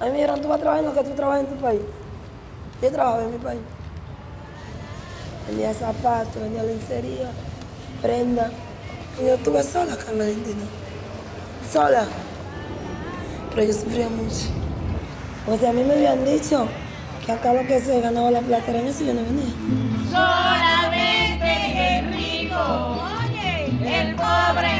A mí me dijeron, tú vas a que tú trabajas en tu país. Yo trabajo en mi país. Vendía zapatos, vendía lencería, prenda. Y yo estuve sola acá en Valentina. Sola. Pero yo sufría mucho. O sea, a mí me habían dicho que acá lo que se ganaba la plata era y yo no venía. Solamente el rico, el pobre